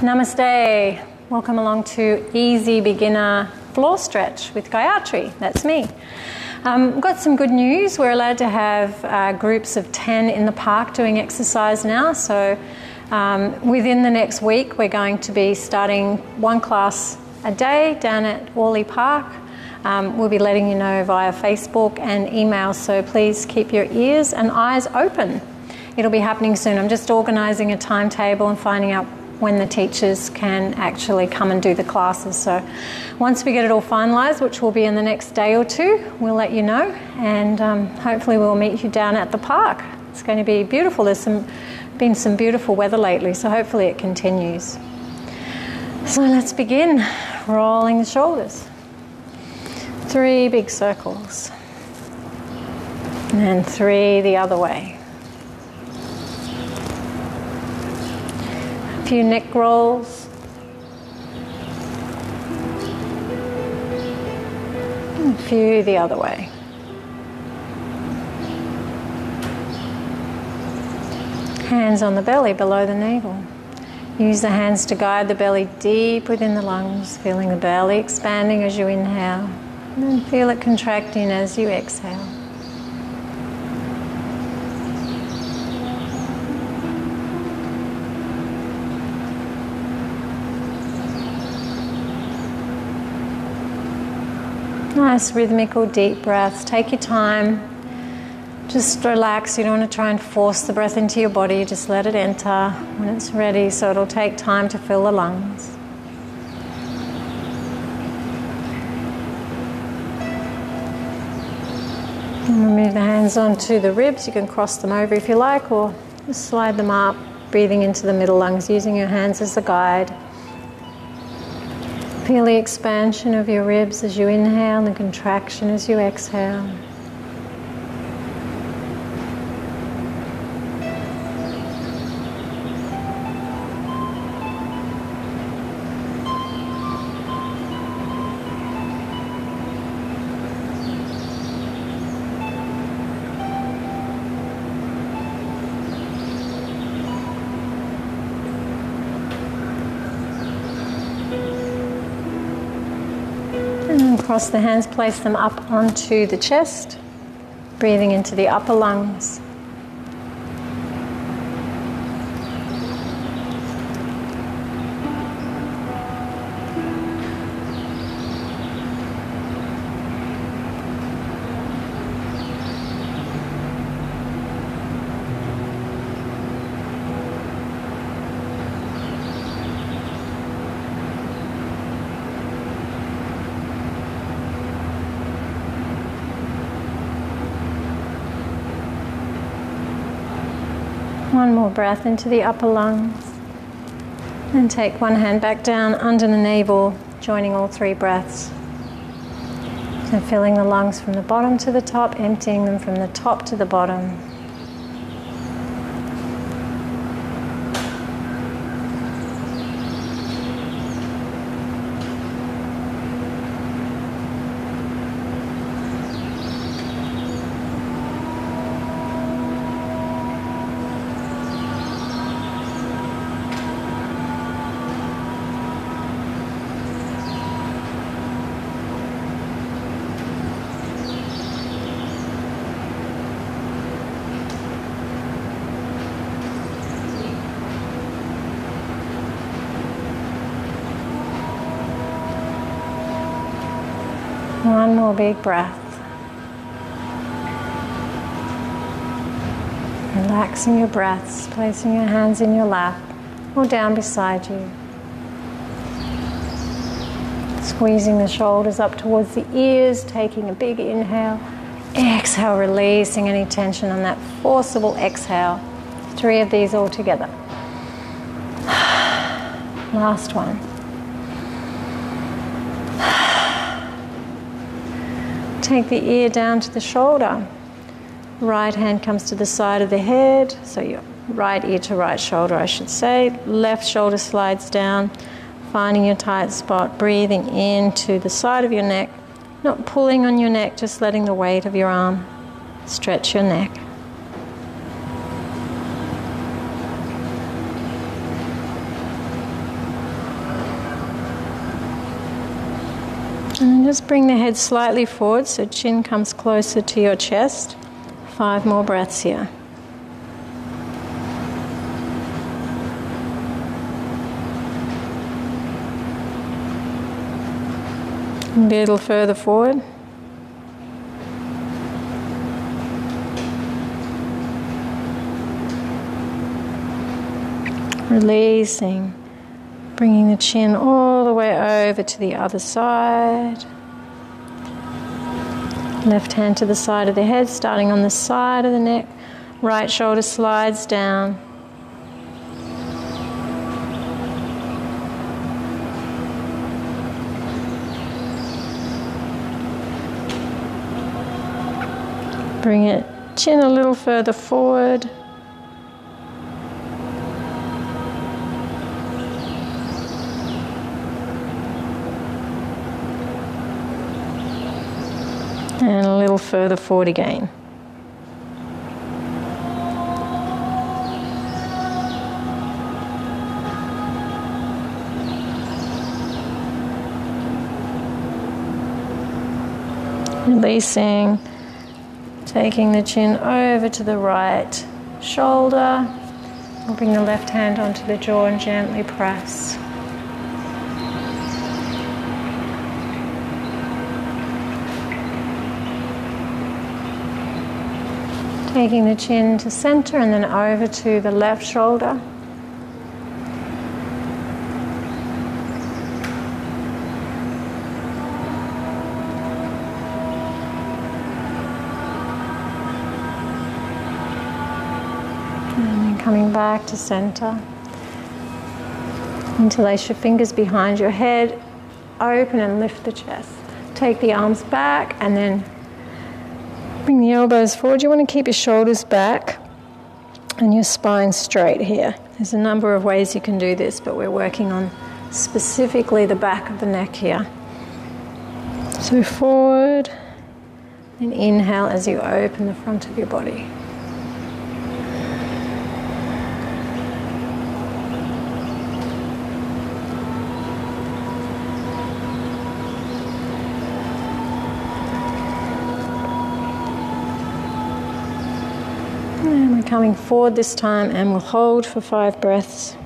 Namaste. Welcome along to Easy Beginner Floor Stretch with Gayatri. That's me. Um, got some good news. We're allowed to have uh, groups of 10 in the park doing exercise now. So um, within the next week, we're going to be starting one class a day down at Worley Park. Um, we'll be letting you know via Facebook and email, so please keep your ears and eyes open. It'll be happening soon. I'm just organising a timetable and finding out when the teachers can actually come and do the classes. So once we get it all finalised, which will be in the next day or two, we'll let you know, and um, hopefully we'll meet you down at the park. It's going to be beautiful. There's some been some beautiful weather lately, so hopefully it continues. So let's begin. Rolling the shoulders. Three big circles. And then three the other way. Few neck rolls. A few the other way. Hands on the belly below the navel. Use the hands to guide the belly deep within the lungs, feeling the belly expanding as you inhale, and feel it contracting as you exhale. Nice rhythmical deep breaths. Take your time. Just relax. You don't want to try and force the breath into your body. Just let it enter when it's ready. So it'll take time to fill the lungs. And move the hands onto the ribs. You can cross them over if you like, or slide them up, breathing into the middle lungs, using your hands as a guide. Feel the expansion of your ribs as you inhale and the contraction as you exhale. Cross the hands, place them up onto the chest, breathing into the upper lungs. One more breath into the upper lungs. And take one hand back down under the navel, joining all three breaths. And filling the lungs from the bottom to the top, emptying them from the top to the bottom. Big breath. Relaxing your breaths, placing your hands in your lap or down beside you. Squeezing the shoulders up towards the ears, taking a big inhale. Exhale, releasing any tension on that forcible exhale. Three of these all together. Last one. Take the ear down to the shoulder. Right hand comes to the side of the head, so your right ear to right shoulder, I should say. Left shoulder slides down, finding your tight spot, breathing into the side of your neck, not pulling on your neck, just letting the weight of your arm stretch your neck. And just bring the head slightly forward so chin comes closer to your chest. Five more breaths here. A little further forward. Releasing, bringing the chin all the way over to the other side. Left hand to the side of the head, starting on the side of the neck. Right shoulder slides down. Bring it chin a little further forward. And a little further forward again. Releasing. Taking the chin over to the right shoulder. Bring the left hand onto the jaw and gently press. Taking the chin to center and then over to the left shoulder. And then coming back to center. Interlace your fingers behind your head, open and lift the chest. Take the arms back and then bring the elbows forward. You want to keep your shoulders back and your spine straight here. There's a number of ways you can do this, but we're working on specifically the back of the neck here. So forward and inhale as you open the front of your body. Coming forward this time and we'll hold for five breaths.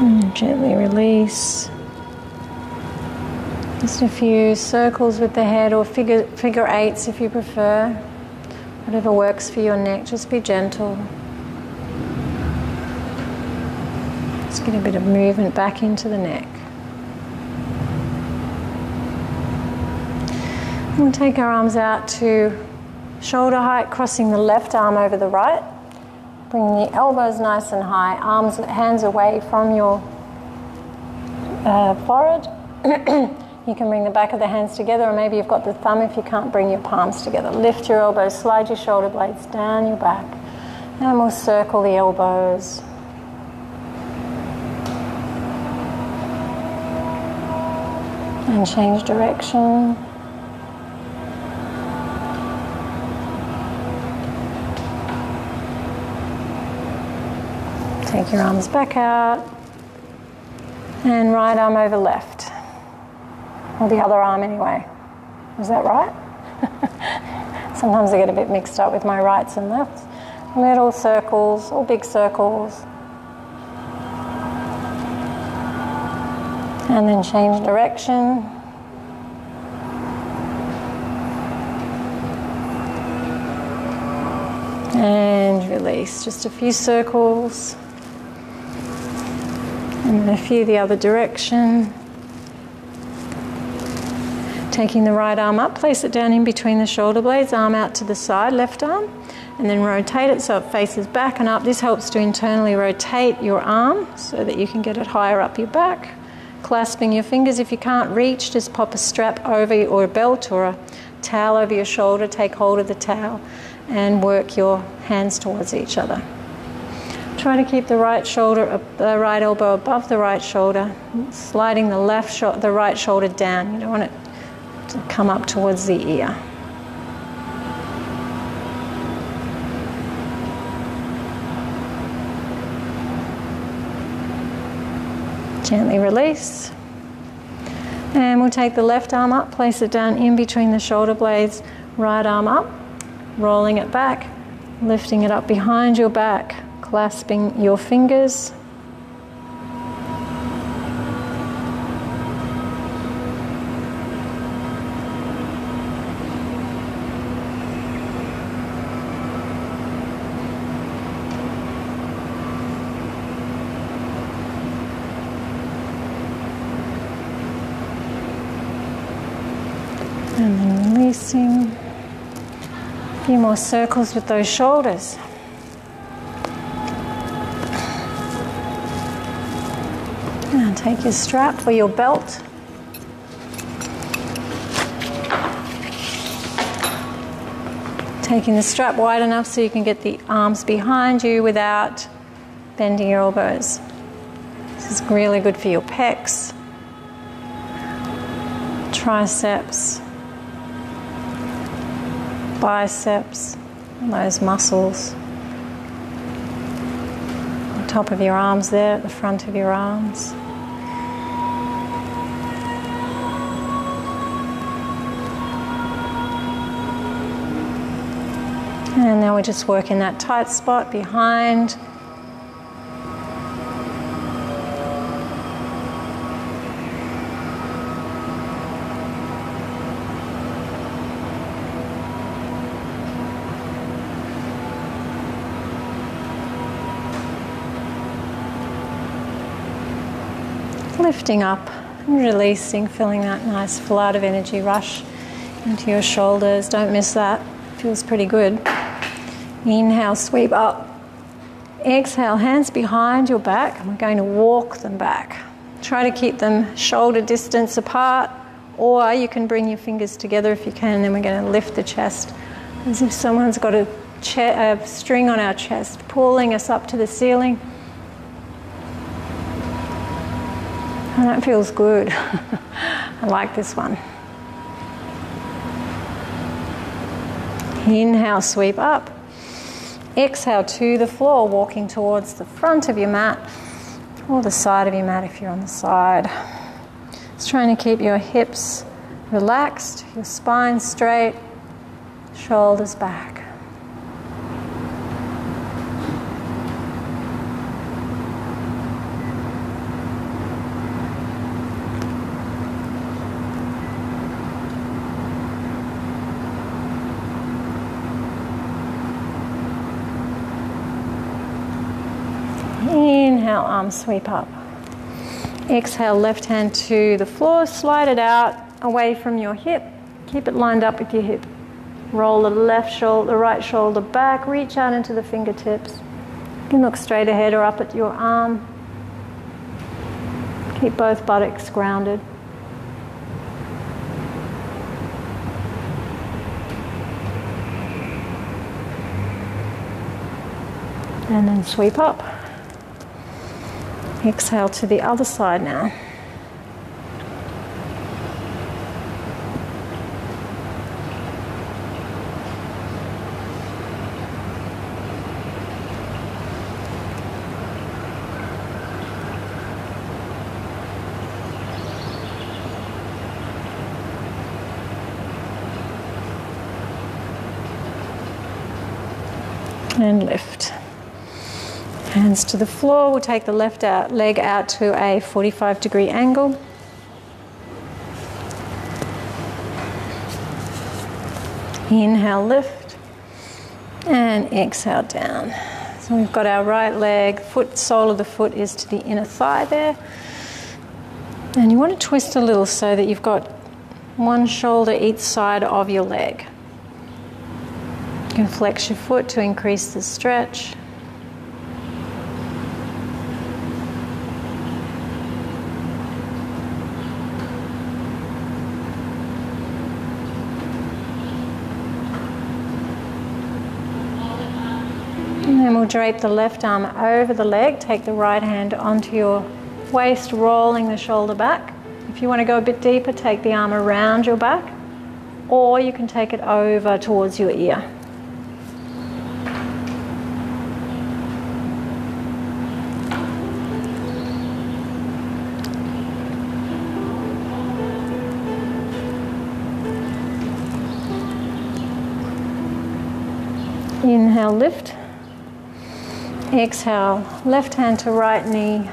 And gently release. Just a few circles with the head or figure, figure eights if you prefer. Whatever works for your neck, just be gentle. Get a bit of movement back into the neck. We'll take our arms out to shoulder height, crossing the left arm over the right. Bring the elbows nice and high, arms, hands away from your uh, forehead. you can bring the back of the hands together, or maybe you've got the thumb if you can't bring your palms together. Lift your elbows, slide your shoulder blades down your back, and we'll circle the elbows. And change direction. Take your arms back out and right arm over left. Or the other arm anyway. Is that right? Sometimes I get a bit mixed up with my rights and lefts. Little circles or big circles. And then change direction. And release. Just a few circles. And then a few the other direction. Taking the right arm up, place it down in between the shoulder blades, arm out to the side, left arm, and then rotate it so it faces back and up. This helps to internally rotate your arm so that you can get it higher up your back clasping your fingers. If you can't reach, just pop a strap over or a belt or a towel over your shoulder. Take hold of the towel and work your hands towards each other. Try to keep the right shoulder, the right elbow above the right shoulder, sliding the left the right shoulder down. You don't want it to come up towards the ear. Gently release. And we'll take the left arm up, place it down in between the shoulder blades, right arm up, rolling it back, lifting it up behind your back, clasping your fingers. And then releasing. A few more circles with those shoulders. And take your strap or your belt. Taking the strap wide enough so you can get the arms behind you without bending your elbows. This is really good for your pecs, triceps, biceps, those muscles. The top of your arms there, at the front of your arms. And now we're just working that tight spot behind lifting up and releasing, feeling that nice flood of energy rush into your shoulders. Don't miss that, feels pretty good. Inhale, sweep up. Exhale, hands behind your back, and we're going to walk them back. Try to keep them shoulder distance apart, or you can bring your fingers together if you can, and then we're going to lift the chest as if someone's got a, che- a string on our chest, pulling us up to the ceiling. And that feels good. I like this one. Inhale, sweep up. Exhale to the floor, walking towards the front of your mat or the side of your mat if you're on the side. Just trying to keep your hips relaxed, your spine straight, shoulders back. Inhale, arm um, sweep up. Exhale, left hand to the floor, slide it out away from your hip. Keep it lined up with your hip. Roll the left shoulder, the right shoulder back, reach out into the fingertips. You can look straight ahead or up at your arm. Keep both buttocks grounded. And then sweep up. Exhale to the other side now. And lift. Hands to the floor. We'll take the left out, leg out to a 45 degree angle. Inhale, lift. And exhale down. So we've got our right leg, foot, sole of the foot is to the inner thigh there. And you want to twist a little so that you've got one shoulder each side of your leg. You can flex your foot to increase the stretch. And we'll drape the left arm over the leg, take the right hand onto your waist, rolling the shoulder back. If you want to go a bit deeper, take the arm around your back, or you can take it over towards your ear. Exhale, left hand to right knee,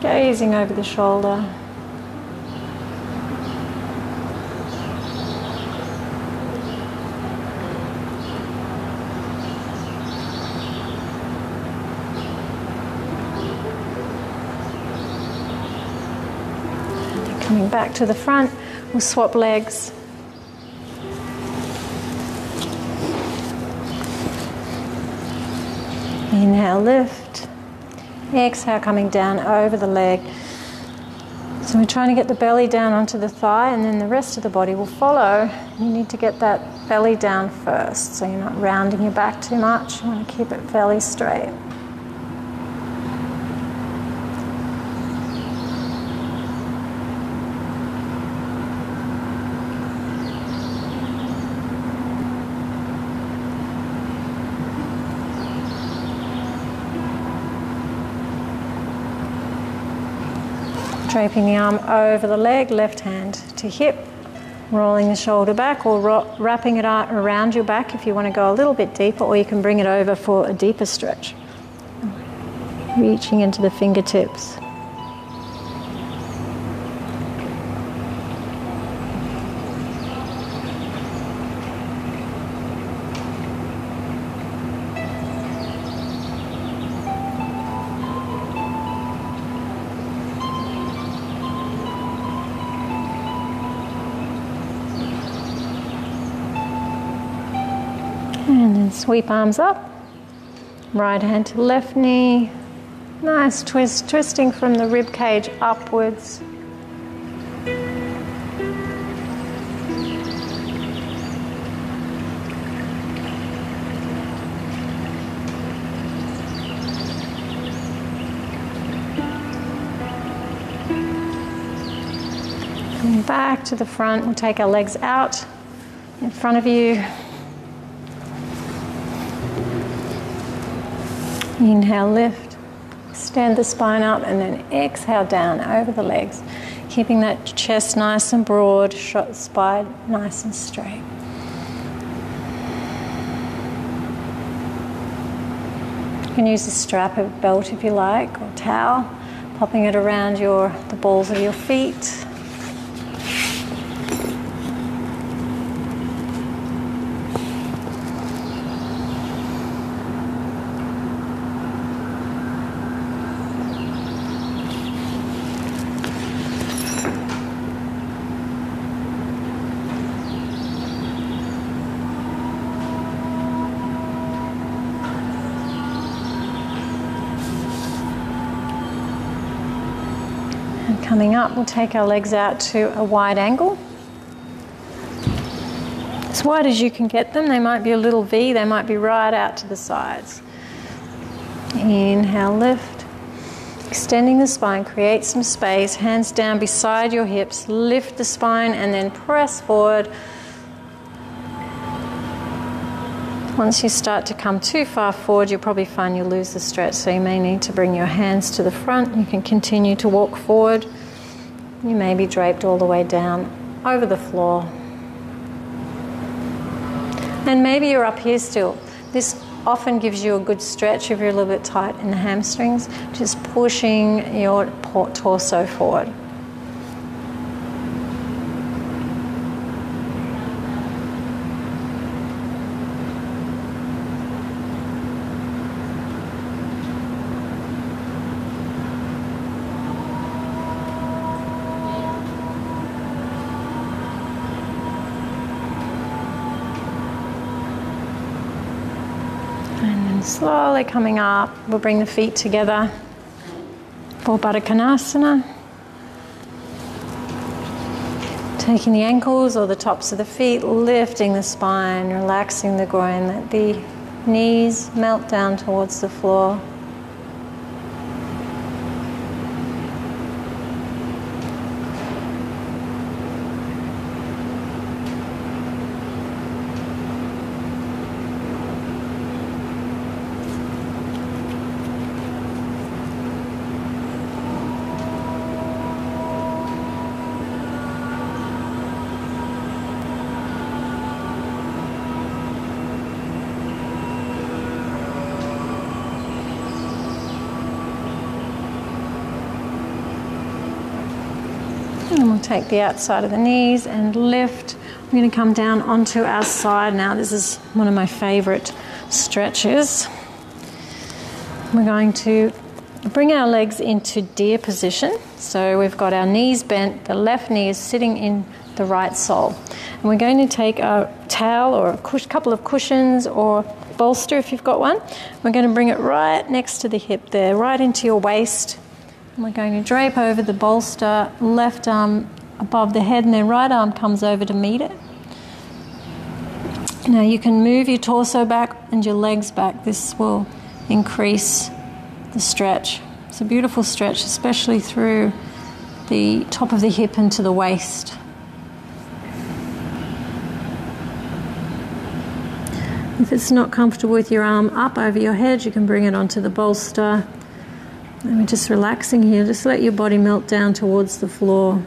gazing over the shoulder. Coming back to the front, we'll swap legs. Inhale, lift. Exhale, coming down over the leg. So we're trying to get the belly down onto the thigh, and then the rest of the body will follow. You need to get that belly down first, so you're not rounding your back too much. You want to keep it fairly straight. Draping the arm over the leg, left hand to hip, rolling the shoulder back or wrapping it around your back if you want to go a little bit deeper, or you can bring it over for a deeper stretch. Reaching into the fingertips. Sweep arms up. Right hand to left knee. Nice twist, twisting from the rib cage upwards. Back to the front, we'll take our legs out in front of you. Inhale, lift. Extend the spine up and then exhale down over the legs. Keeping that chest nice and broad, spine nice and straight. You can use a strap of belt if you like or towel, popping it around your the balls of your feet. Coming we'll take our legs out to a wide angle. As wide as you can get them, they might be a little V, they might be right out to the sides. Inhale, lift. Extending the spine, create some space, hands down beside your hips, lift the spine and then press forward. Once you start to come too far forward, you'll probably find you lose the stretch, so you may need to bring your hands to the front. You can continue to walk forward. You may be draped all the way down over the floor. And maybe you're up here still. This often gives you a good stretch if you're a little bit tight in the hamstrings, just pushing your torso forward. Slowly coming up, we'll bring the feet together for Baddha Konasana. Taking the ankles or the tops of the feet, lifting the spine, relaxing the groin, let the knees melt down towards the floor. And we'll take the outside of the knees and lift. We're going to come down onto our side now. This is one of my favorite stretches. We're going to bring our legs into deer position. So we've got our knees bent, the left knee is sitting in the right sole. And we're going to take a towel or a couple of cushions or bolster if you've got one. We're going to bring it right next to the hip there, right into your waist. We're going to drape over the bolster, left arm above the head, and then right arm comes over to meet it. Now you can move your torso back and your legs back. This will increase the stretch. It's a beautiful stretch, especially through the top of the hip into the waist. If it's not comfortable with your arm up over your head, you can bring it onto the bolster. And we're just relaxing here. Just let your body melt down towards the floor.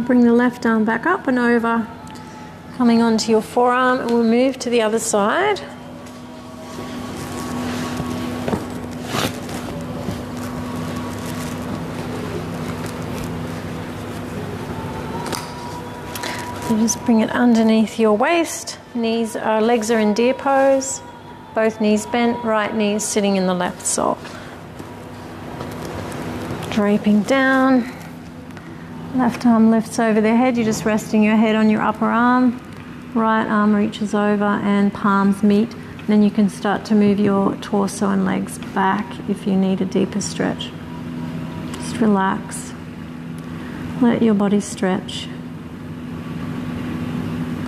we'll bring the left arm back up and over, coming onto your forearm, and we'll move to the other side. You just bring it underneath your waist. Knees, uh, legs are in deer pose. Both knees bent, right knee sitting in the left sole. Draping down. Left arm lifts over the head, you're just resting your head on your upper arm. Right arm reaches over and palms meet. Then you can start to move your torso and legs back if you need a deeper stretch. Just relax. Let your body stretch.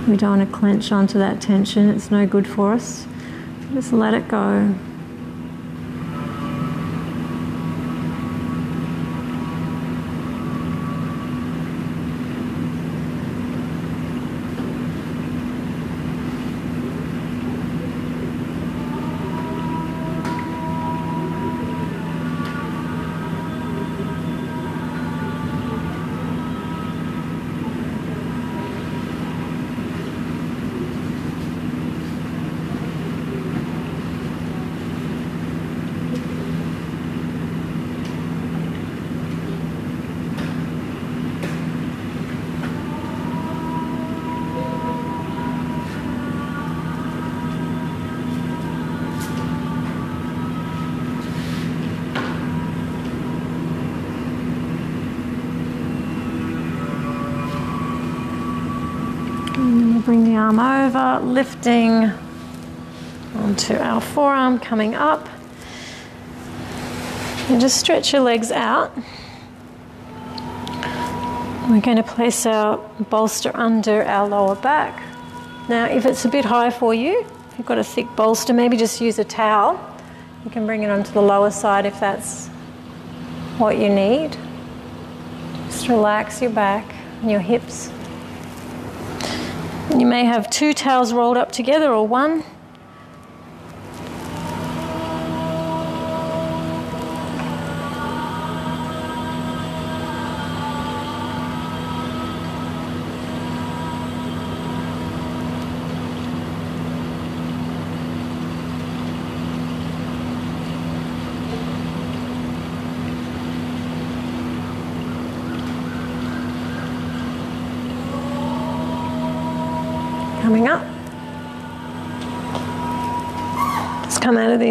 We don't want to clench onto that tension, it's no good for us. Just let it go. bring the lifting onto our forearm, coming up. And just stretch your legs out. We're going to place our bolster under our lower back. Now, if it's a bit high for you, if you've got a thick bolster, maybe just use a towel. You can bring it onto the lower side if that's what you need. Just relax your back and your hips. You may have two towels rolled up together or one.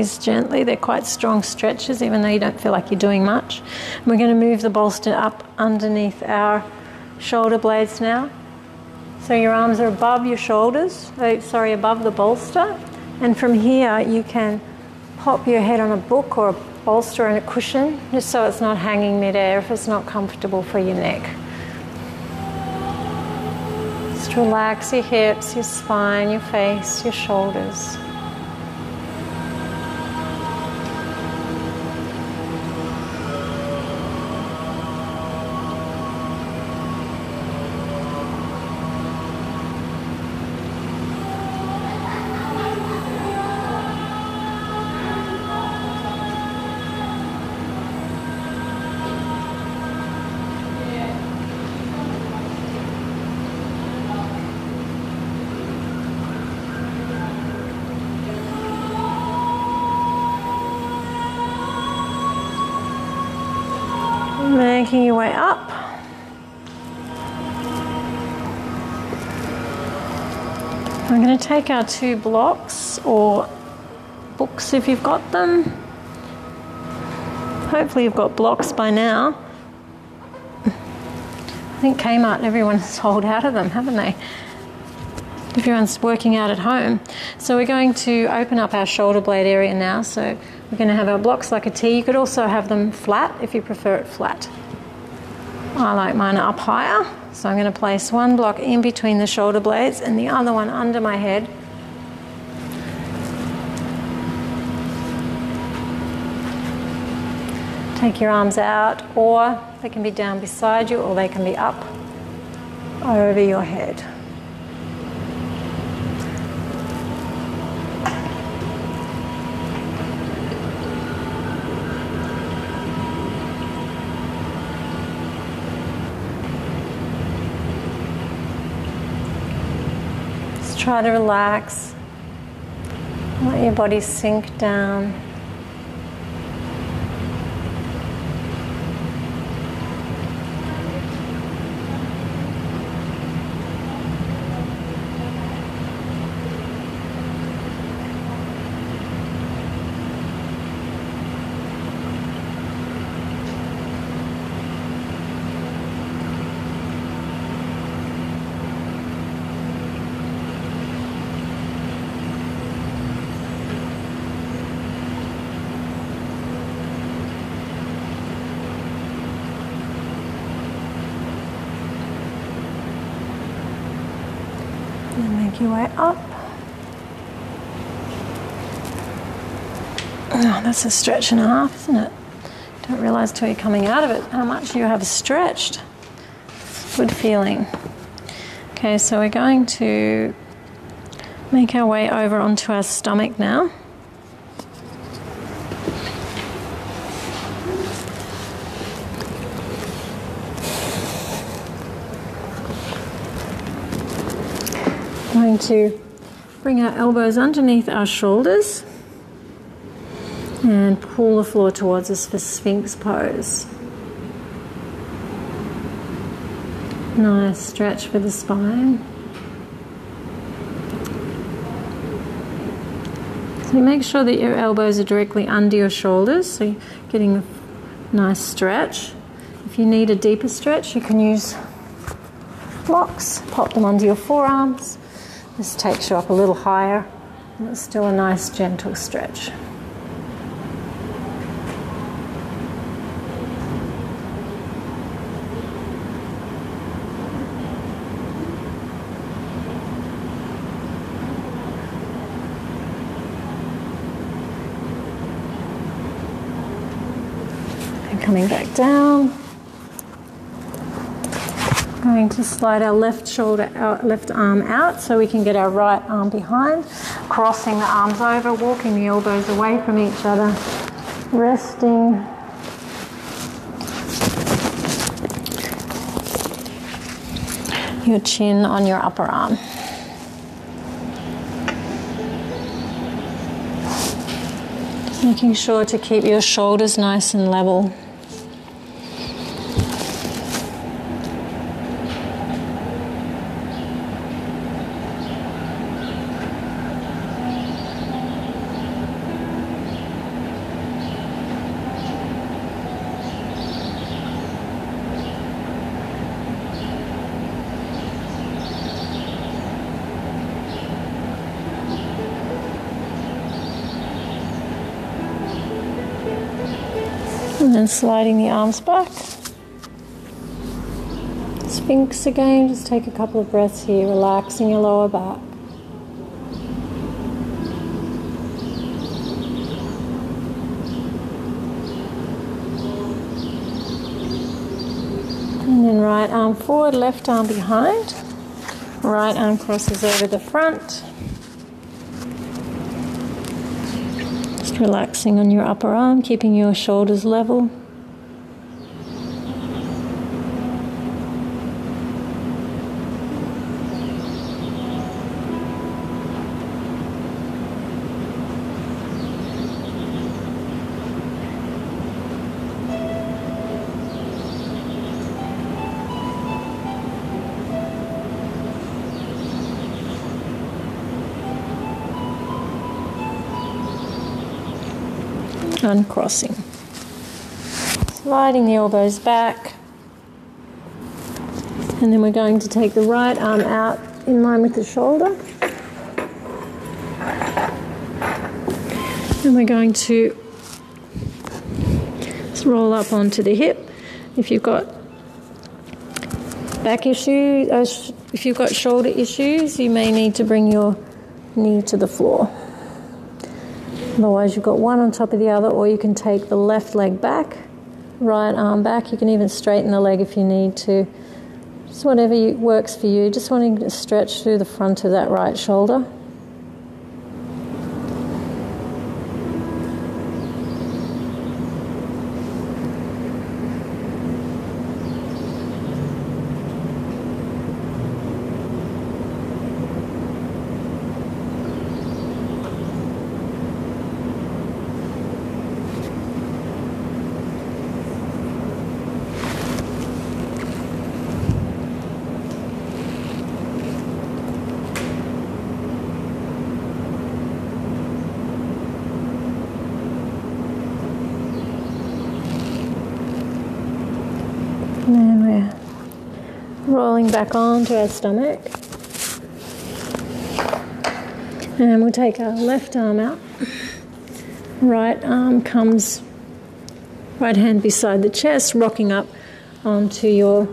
These gently. They're quite strong stretches, even though you don't feel like you're doing much. We're going to move the bolster up underneath our shoulder blades now. So your arms are above your shoulders, oh, sorry, above the bolster. And from here, you can pop your head on a book or a bolster and a cushion, just so it's not hanging midair if it's not comfortable for your neck. Just relax your hips, your spine, your face, your shoulders. Making your way up. I'm going to take our two blocks or books if you've got them. Hopefully, you've got blocks by now. I think Kmart, everyone's sold out of them, haven't they? Everyone's working out at home. So, we're going to open up our shoulder blade area now. So, we're going to have our blocks like a T. You could also have them flat if you prefer it flat. I like mine up higher, so I'm going to place one block in between the shoulder blades and the other one under my head. Take your arms out, or they can be down beside you, or they can be up over your head. Try to relax. Let your body sink down. Your way up. Oh, that's a stretch and a half, isn't it? Don't realize till you're coming out of it how much you have stretched. Good feeling. Okay, so we're going to make our way over onto our stomach now. Going to bring our elbows underneath our shoulders and pull the floor towards us for Sphinx pose. Nice stretch for the spine. So make sure that your elbows are directly under your shoulders, so you're getting a nice stretch. If you need a deeper stretch, you can use blocks, pop them under your forearms. This takes you up a little higher, it's still a nice gentle stretch. Coming back down going to slide our left shoulder, our left arm out so we can get our right arm behind, crossing the arms over, walking the elbows away from each other, resting. Your chin on your upper arm. making sure to keep your shoulders nice and level. Sliding the arms back. Sphinx again, just take a couple of breaths here, relaxing your lower back. And then right arm forward, left arm behind. Right arm crosses over the front. Just relaxing on your upper arm, keeping your shoulders level. Uncrossing. Sliding the elbows back. And then we're going to take the right arm out in line with the shoulder. And we're going to roll up onto the hip. If you've got back issues, uh, if you've got shoulder issues, you may need to bring your knee to the floor. Otherwise, you've got one on top of the other, or you can take the left leg back, right arm back. You can even straighten the leg if you need to. Just whatever works for you. Just wanting to stretch through the front of that right shoulder. rolling back onto our stomach. And we'll take our left arm out. Right arm comes, right hand beside the chest, rocking up onto your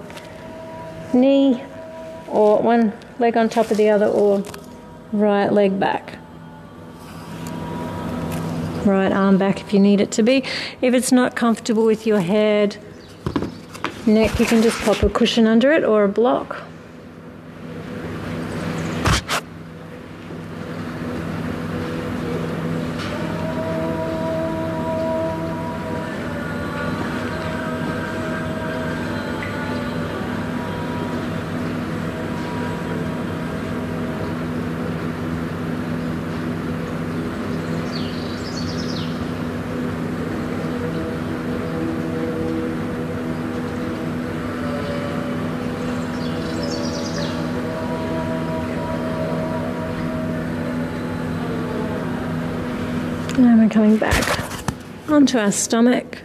knee, or one leg on top of the other, or right leg back. Right arm back if you need it to be. If it's not comfortable with your head, neck, you can just pop a cushion under it or a block. Coming back onto our stomach.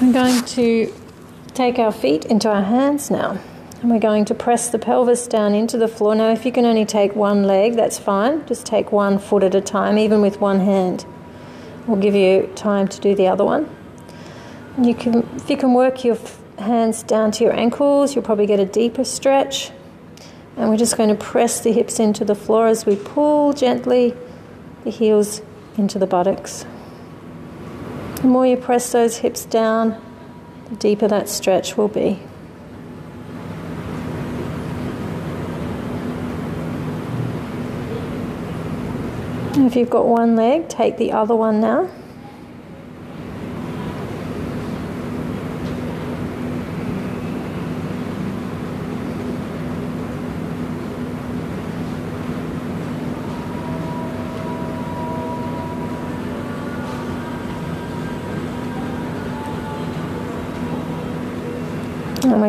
We're going to take our feet into our hands now. And we're going to press the pelvis down into the floor. Now, if you can only take one leg, that's fine. Just take one foot at a time, even with one hand. We'll give you time to do the other one. You can, if you can work your hands down to your ankles, you'll probably get a deeper stretch. And we're just going to press the hips into the floor as we pull gently the heels into the buttocks. The more you press those hips down, the deeper that stretch will be. if you've got one leg, take the other one now.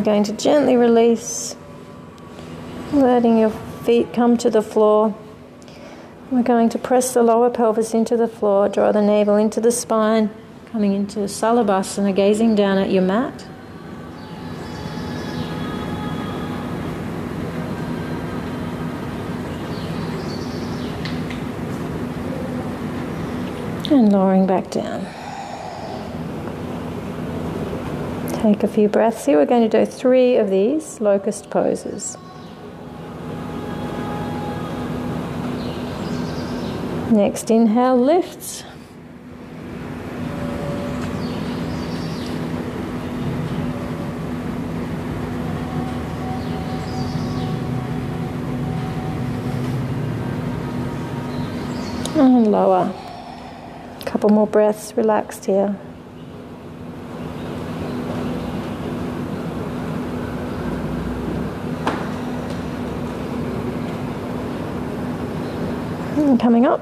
Going to gently release, letting your feet come to the floor. We're going to press the lower pelvis into the floor, draw the navel into the spine, coming into Salabhasana, gazing down at your mat. And lowering back down. Take a few breaths here. We're going to do three of these locust poses. Next inhale lifts. And lower. A couple more breaths relaxed here. Coming up.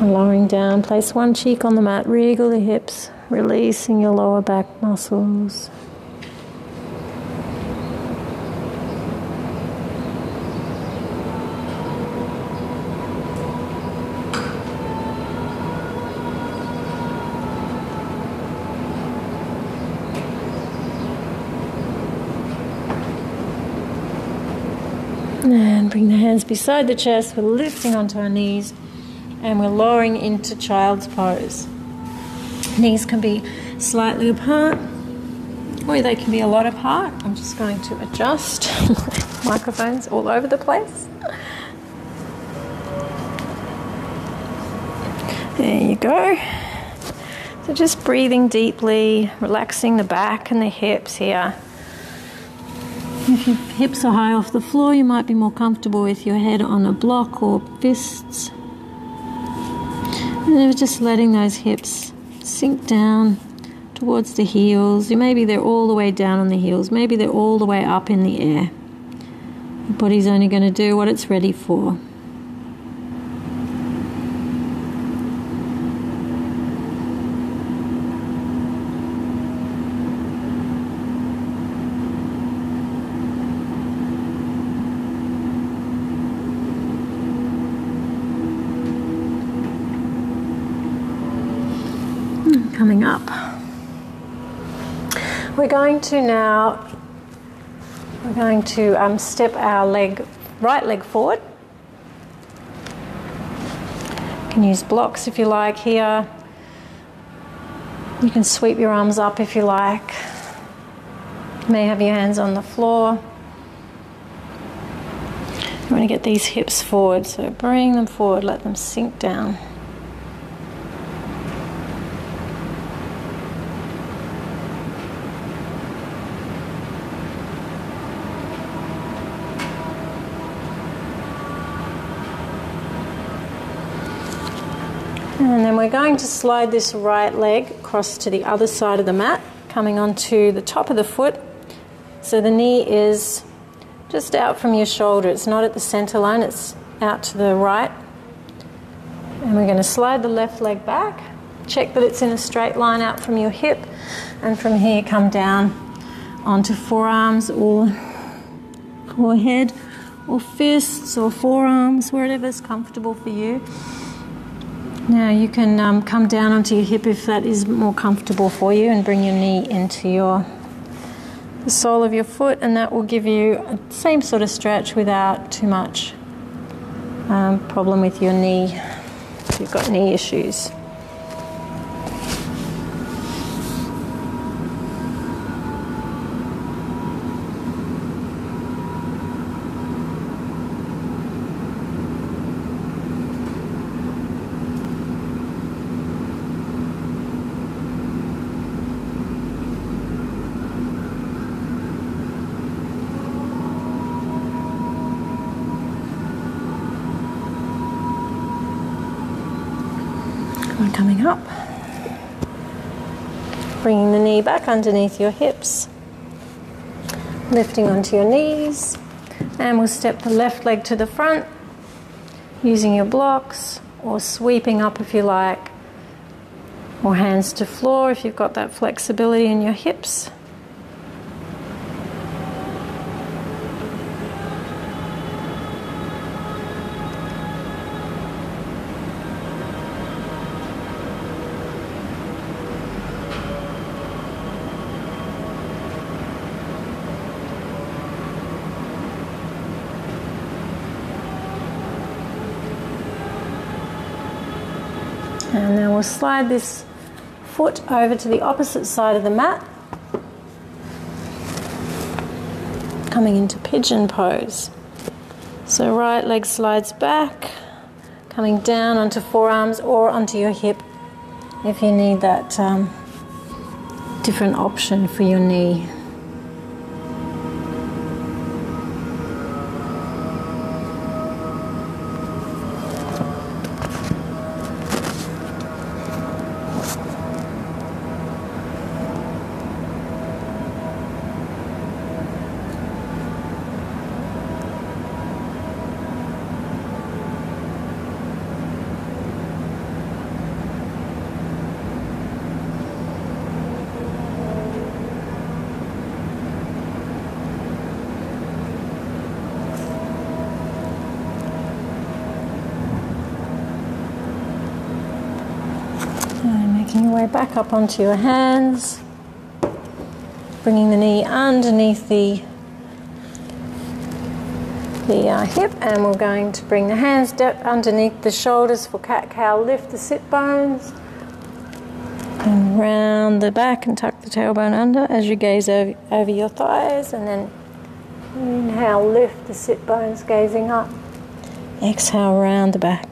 lowering down, place one cheek on the mat, wriggle the hips, releasing your lower back muscles. And bring the hands beside the chest. We're lifting onto our knees and we're lowering into child's pose. Knees can be slightly apart or they can be a lot apart. I'm just going to adjust microphones all over the place. There you go. So just breathing deeply, relaxing the back and the hips here. Hips are high off the floor, you might be more comfortable with your head on a block or fists. And just letting those hips sink down towards the heels. Maybe they're all the way down on the heels. Maybe they're all the way up in the air. The body's only going to do what it's ready for. coming up. We're going to now, we're going to um, step our leg, right leg forward. You can use blocks if you like here. You can sweep your arms up if you like. You may have your hands on the floor. You want to get these hips forward, so bring them forward, let them sink down. Going to slide this right leg across to the other side of the mat, coming onto the top of the foot. So the knee is just out from your shoulder. It's not at the center line, it's out to the right. And we're going to slide the left leg back. Check that it's in a straight line out from your hip. And from here, come down onto forearms or, or head or fists or forearms, wherever's comfortable for you. Now you can um, come down onto your hip if that is more comfortable for you and bring your knee into your the sole of your foot and that will give you the same sort of stretch without too much um, problem with your knee if you've got knee issues. coming up. Bringing the back underneath your hips. Lifting onto your knees. And we'll step the left leg to the front using your blocks or sweeping up if you like. Or hands to floor if you've got that flexibility in your hips. we'll slide this foot over to the opposite side of the mat. Coming into pigeon pose. So, right leg slides back, coming down onto forearms or onto your hip if you need that um, different option for your knee. Making way back up onto your hands, bringing the knee underneath the the uh, hip, and we're going to bring the hands underneath the shoulders for cat cow. Lift the sit bones and round the back and tuck the tailbone under as you gaze over, over your thighs, and then inhale, lift the sit bones, gazing up. Exhale, round the back.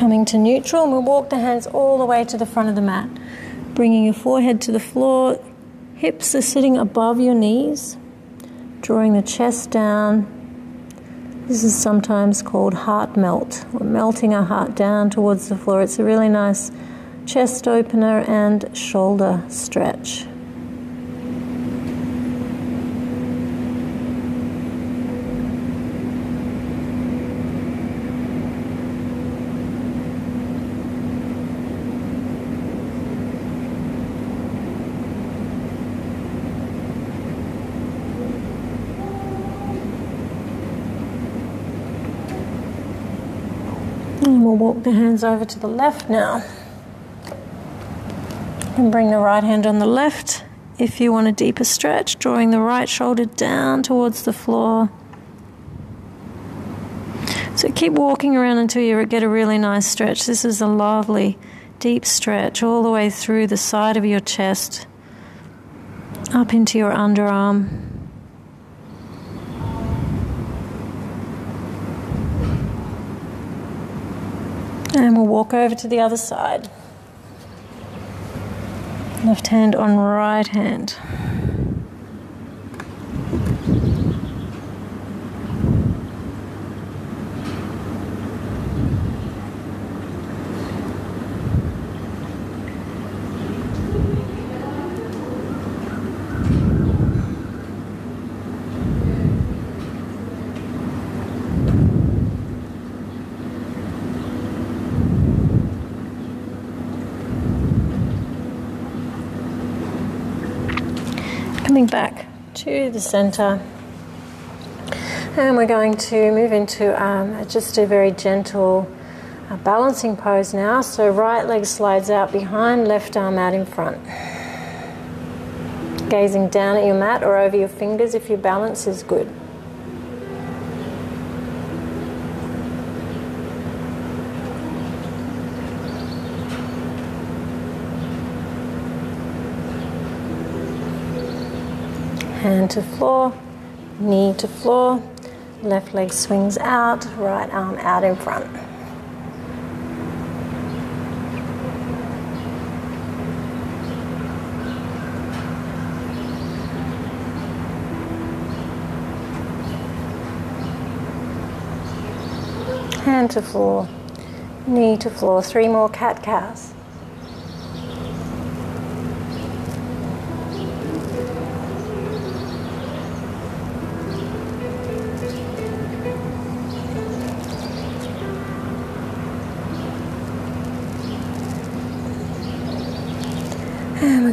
Coming to neutral, and we'll walk the hands all the way to the front of the mat. Bringing your forehead to the floor, hips are sitting above your knees, drawing the chest down. This is sometimes called heart melt. We're melting our heart down towards the floor. It's a really nice chest opener and shoulder stretch. And we'll walk the hands over to the left now. And bring the right hand on the left if you want a deeper stretch, drawing the right shoulder down towards the floor. So keep walking around until you get a really nice stretch. This is a lovely deep stretch all the way through the side of your chest, up into your underarm. And we'll walk over to the other side. Left hand on right hand. Coming back to the center. And we're going to move into um, just a very gentle uh, balancing pose now. So, right leg slides out behind, left arm out in front. Gazing down at your mat or over your fingers if your balance is good. Hand to floor, knee to floor, left leg swings out, right arm out in front. Hand to floor, knee to floor, three more cat cows.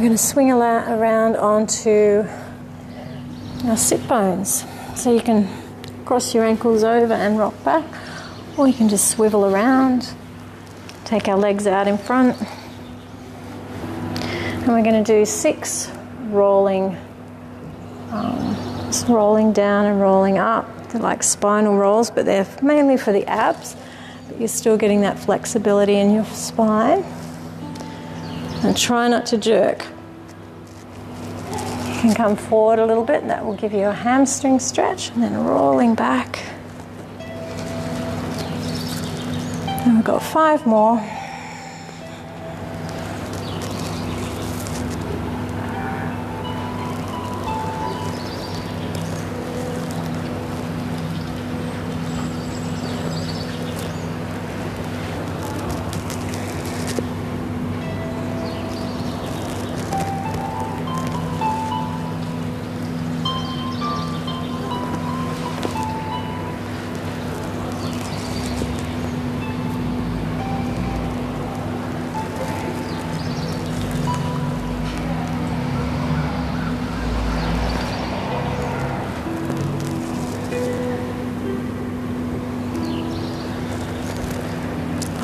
Going to swing around onto our sit bones. So you can cross your ankles over and rock back, or you can just swivel around, take our legs out in front. And we're going to do six rolling um, Just rolling down and rolling up. They're like spinal rolls, but they're mainly for the abs. But you're still getting that flexibility in your spine. And try not to jerk. Can come forward a little bit, and that will give you a hamstring stretch, and then rolling back. And we've got five more.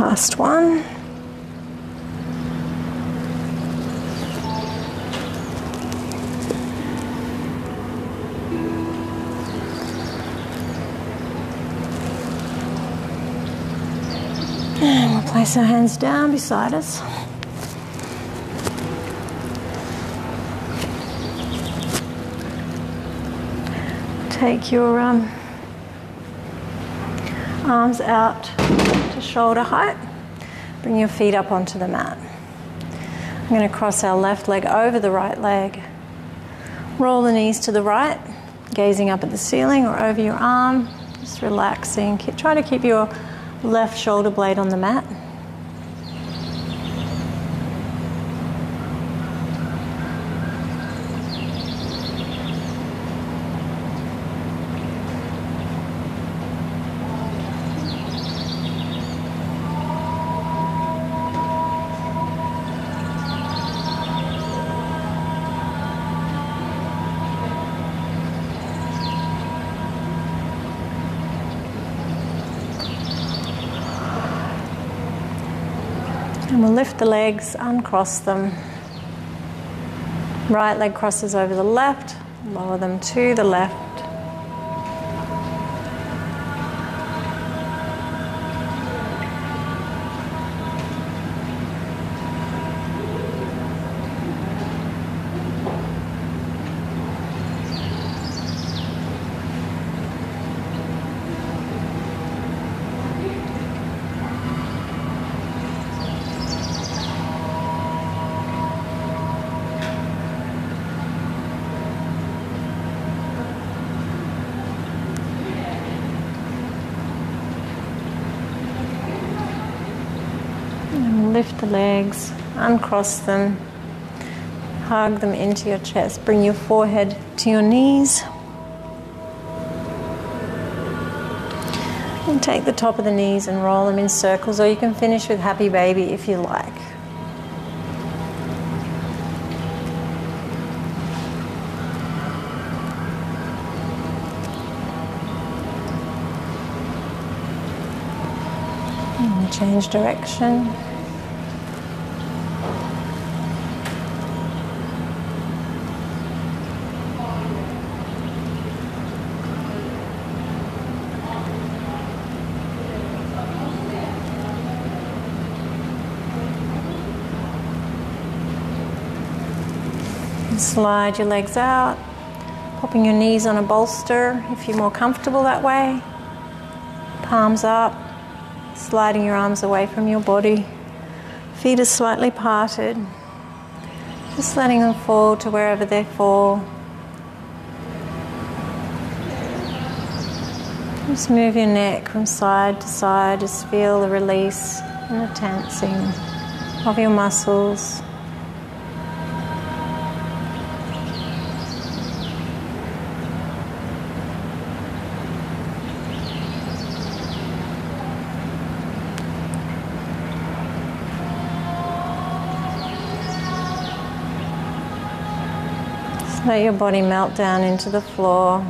Last one. And we'll place our hands down beside us. Take your um, arms out shoulder height. Bring your feet up onto the mat. I'm going to cross our left leg over the right leg. Roll the knees to the right, gazing up at the ceiling or over your arm, just relaxing. Try to keep your left shoulder blade on the mat. And we'll lift the legs, uncross them. Right leg crosses over the left, lower them to the left. lift the legs, uncross them, hug them into your chest. Bring your forehead to your knees. And take the top of the knees and roll them in circles, or you can finish with happy baby if you like. Change direction. Slide your legs out, popping your knees on a bolster if you're more comfortable that way. Palms up, sliding your arms away from your body. Feet are slightly parted, just letting them fall to wherever they fall. Just move your neck from side to side, just feel the release and the tensing of your muscles. Let your body melt down into the floor.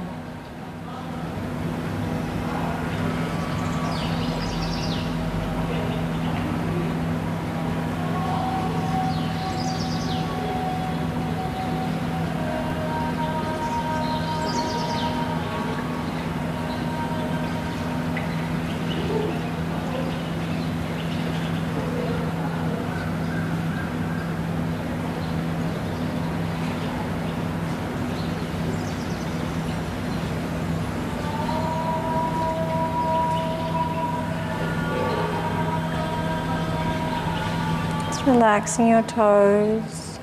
Relaxing your toes,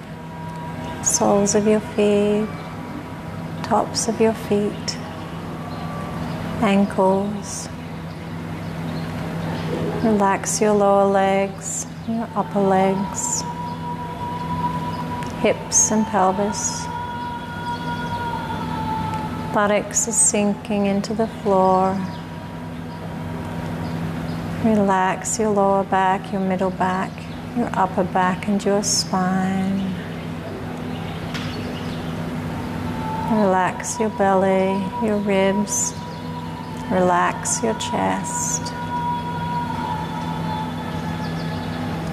soles of your feet, tops of your feet, ankles. Relax your lower legs, your upper legs, hips and pelvis. Buttocks are sinking into the floor. Relax your lower back, your middle back, your upper back, and your spine. Relax your belly, your ribs. Relax your chest.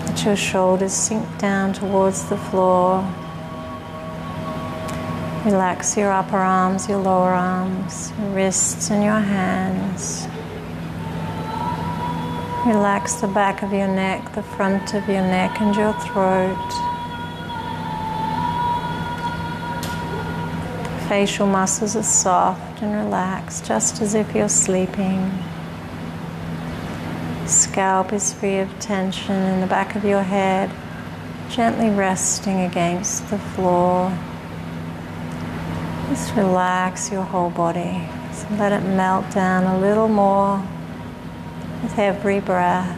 Let your shoulders sink down towards the floor. Relax your upper arms, your lower arms, your wrists, and your hands. Relax the back of your neck, the front of your neck, and your throat. Facial muscles are soft and relaxed, just as if you're sleeping. Scalp is free of tension in the back of your head, gently resting against the floor. Just relax your whole body. Let it melt down a little more with every breath.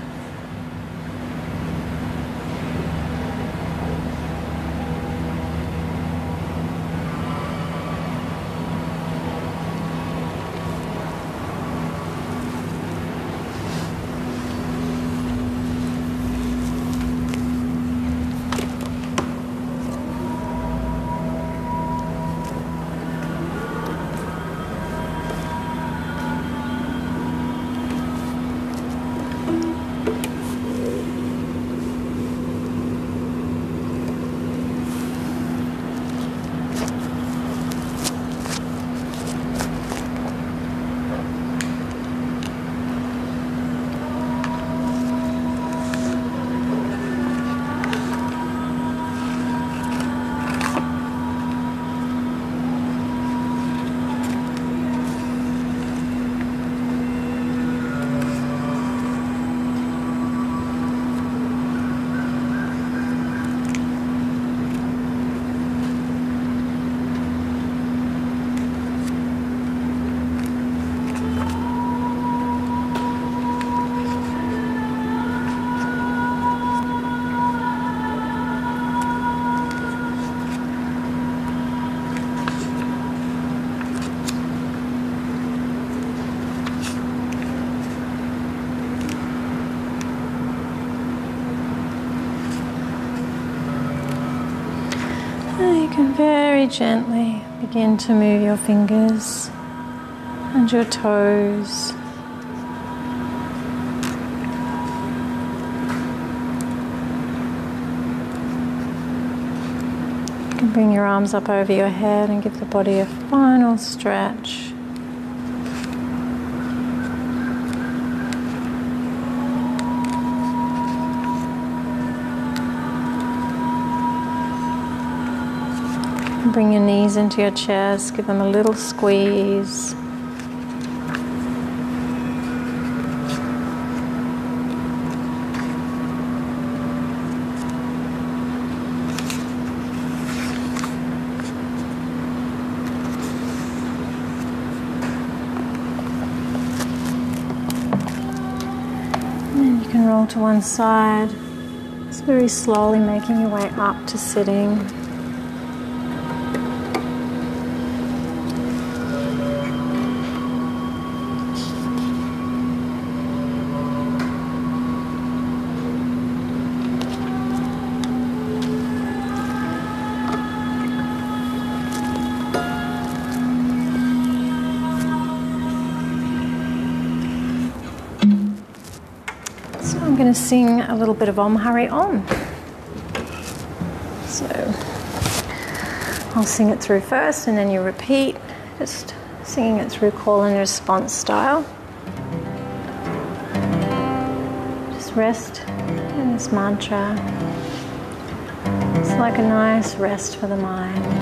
You can very gently begin to move your fingers and your toes. You can bring your arms up over your head and give the body a final stretch. Bring your knees into your chest, give them a little squeeze. And you can roll to one side, just very slowly making your way up to sitting. Going to sing a little bit of Om Hari Om. So I'll sing it through first and then you repeat, just singing it through call and response style. Just rest in this mantra. It's like a nice rest for the mind.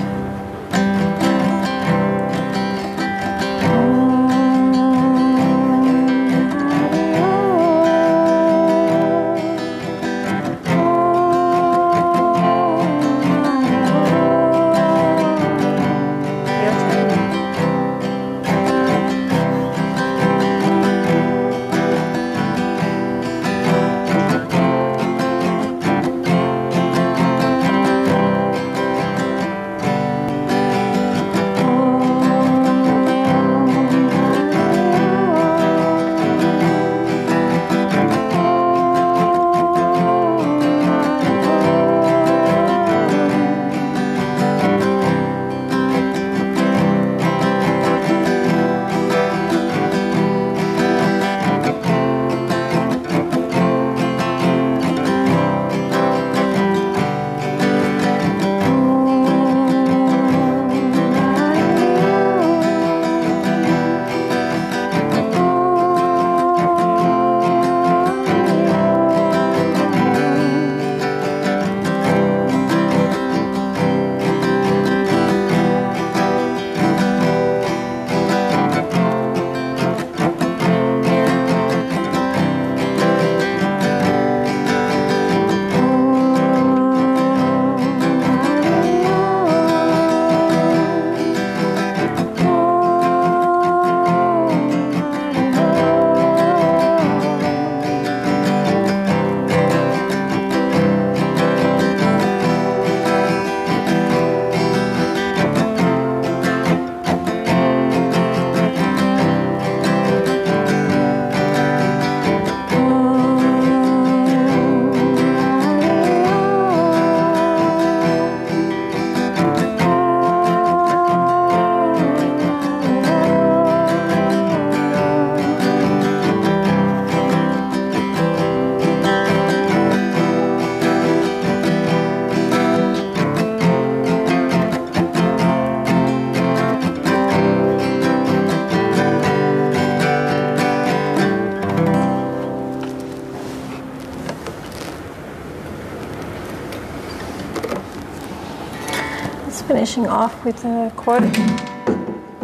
Off with a quote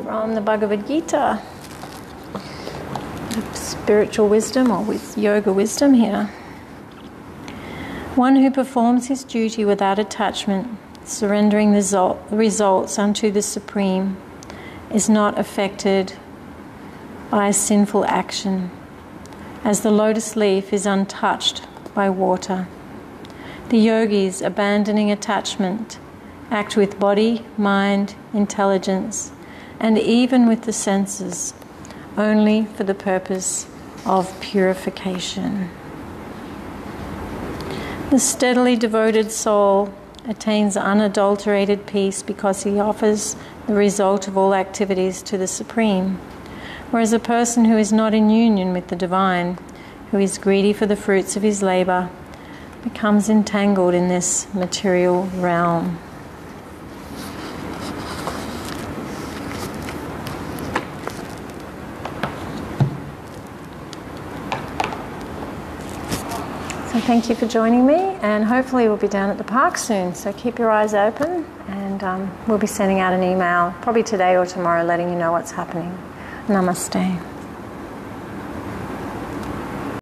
from the Bhagavad Gita, spiritual wisdom, or with yoga wisdom here. One who performs his duty without attachment, surrendering the results unto the Supreme, is not affected by a sinful action, as the lotus leaf is untouched by water. The yogis, abandoning attachment, act with body, mind, intelligence, and even with the senses, only for the purpose of purification. The steadily devoted soul attains unadulterated peace because he offers the result of all activities to the Supreme. Whereas a person who is not in union with the divine, who is greedy for the fruits of his labor, becomes entangled in this material realm. Thank you for joining me, and hopefully we'll be down at the park soon. So keep your eyes open, and um, we'll be sending out an email probably today or tomorrow letting you know what's happening. Namaste.